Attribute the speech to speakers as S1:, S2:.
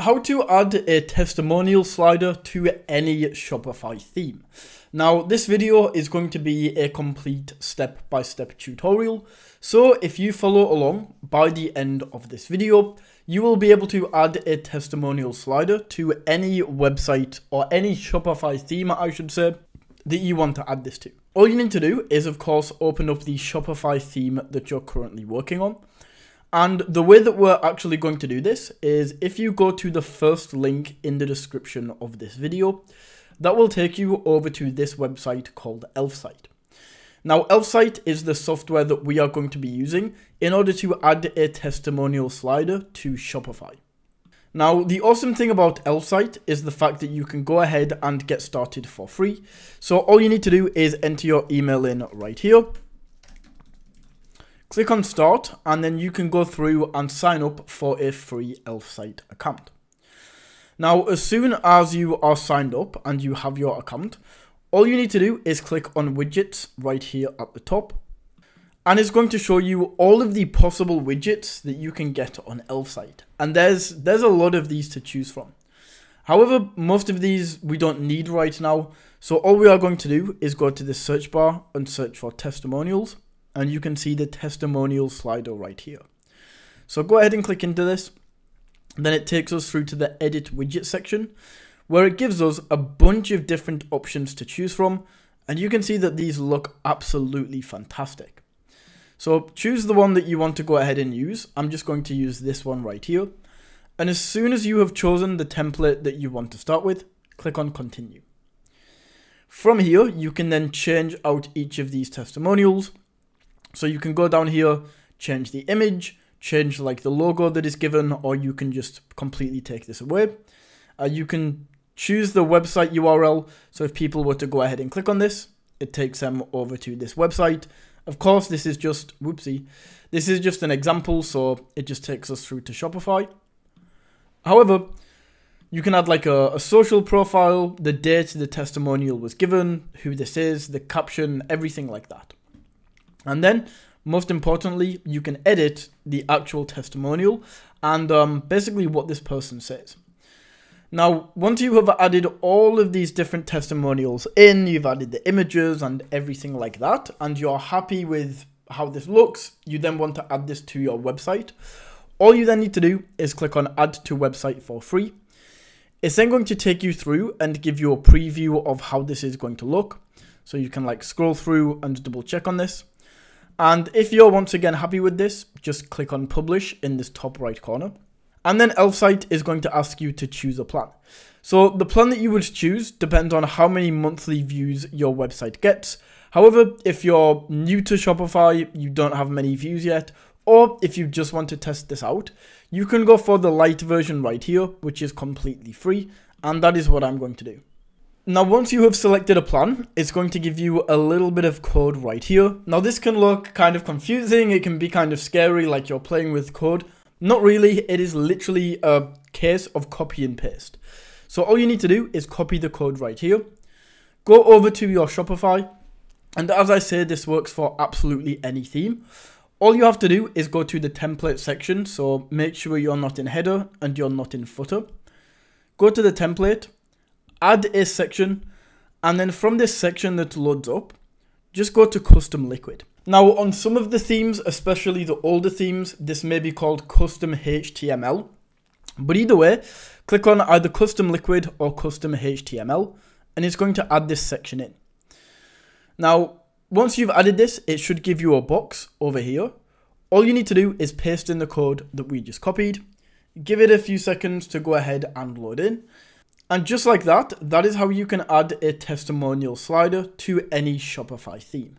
S1: how to add a testimonial slider to any Shopify theme. Now, this video is going to be a complete step-by-step -step tutorial, so if you follow along by the end of this video, you will be able to add a testimonial slider to any website or any Shopify theme, I should say, that you want to add this to. All you need to do is, of course, open up the Shopify theme that you're currently working on. And the way that we're actually going to do this is if you go to the first link in the description of this video, that will take you over to this website called Elfsight. Now, Elfsight is the software that we are going to be using in order to add a testimonial slider to Shopify. Now, the awesome thing about Elfsight is the fact that you can go ahead and get started for free. So all you need to do is enter your email in right here Click on start and then you can go through and sign up for a free Elfsight account. Now, as soon as you are signed up and you have your account, all you need to do is click on widgets right here at the top. And it's going to show you all of the possible widgets that you can get on Elfsight. And there's, there's a lot of these to choose from. However, most of these we don't need right now. So all we are going to do is go to the search bar and search for testimonials and you can see the testimonial slider right here. So go ahead and click into this. Then it takes us through to the edit widget section where it gives us a bunch of different options to choose from. And you can see that these look absolutely fantastic. So choose the one that you want to go ahead and use. I'm just going to use this one right here. And as soon as you have chosen the template that you want to start with, click on continue. From here, you can then change out each of these testimonials so you can go down here, change the image, change like the logo that is given, or you can just completely take this away. Uh, you can choose the website URL. So if people were to go ahead and click on this, it takes them over to this website. Of course, this is just, whoopsie, this is just an example, so it just takes us through to Shopify. However, you can add like a, a, social profile, the date the testimonial was given, who this is, the caption, everything like that. And then, most importantly, you can edit the actual testimonial and um, basically what this person says. Now, once you have added all of these different testimonials in, you've added the images and everything like that, and you're happy with how this looks, you then want to add this to your website. All you then need to do is click on add to website for free. It's then going to take you through and give you a preview of how this is going to look. So you can like scroll through and double check on this. And if you're once again happy with this, just click on publish in this top right corner. And then Elfsight is going to ask you to choose a plan. So the plan that you would choose depends on how many monthly views your website gets. However, if you're new to Shopify, you don't have many views yet, or if you just want to test this out, you can go for the light version right here, which is completely free, and that is what I'm going to do. Now, once you have selected a plan, it's going to give you a little bit of code right here. Now, this can look kind of confusing. It can be kind of scary, like you're playing with code. Not really. It is literally a case of copy and paste. So all you need to do is copy the code right here. Go over to your Shopify. And as I say, this works for absolutely any theme. All you have to do is go to the template section. So make sure you're not in header and you're not in footer. Go to the template add a section, and then from this section that loads up, just go to custom liquid. Now on some of the themes, especially the older themes, this may be called custom HTML. But either way, click on either custom liquid or custom HTML, and it's going to add this section in. Now, once you've added this, it should give you a box over here. All you need to do is paste in the code that we just copied, give it a few seconds to go ahead and load in, and just like that, that is how you can add a testimonial slider to any Shopify theme.